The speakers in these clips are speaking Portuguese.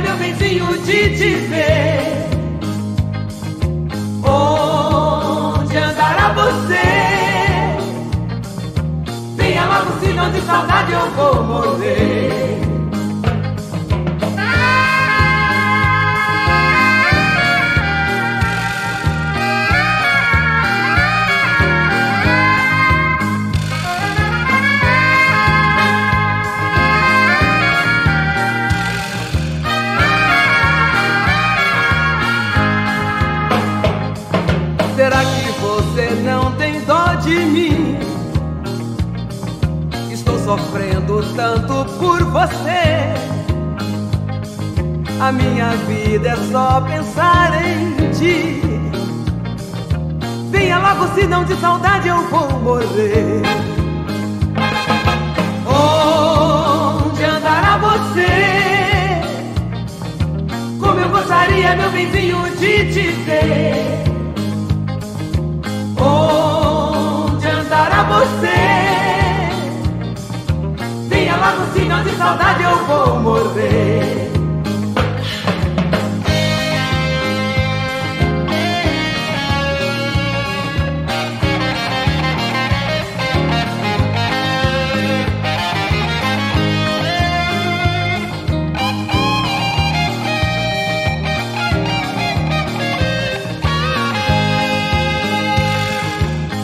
meu benzinho, de te ver. Onde andará você? Venha logo, senão de saudade eu vou morrer. Sofrendo tanto por você. A minha vida é só pensar em ti. Venha logo, senão de saudade eu vou morrer. Onde andará você? Como eu gostaria, meu benzinho, de te ver. De saudade eu vou morrer.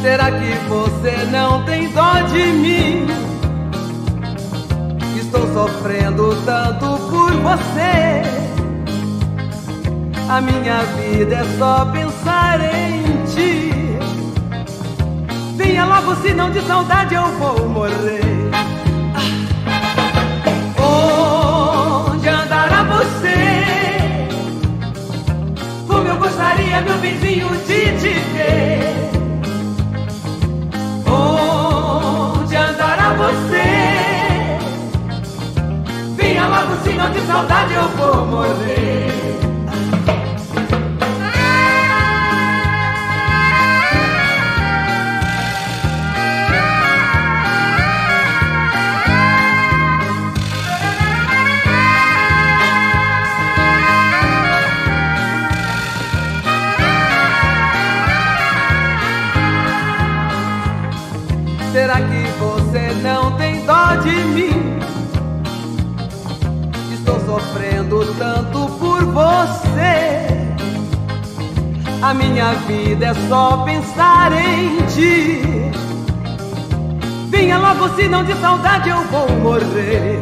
Será que você não tem dó de mim? Você. A minha vida é só pensar em ti. Venha logo, senão de saudade eu vou morrer. Onde andará você? Como eu gostaria, meu vizinho, de te ver. Senão de saudade eu vou morrer. Será que você tanto por você. A minha vida é só pensar em ti. Venha logo, senão de saudade eu vou morrer.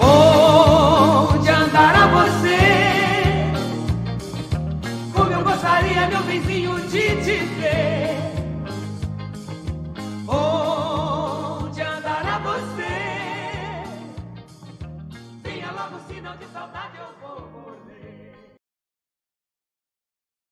Onde andará você? Como eu gostaria, meu benzinho, de de saudade eu.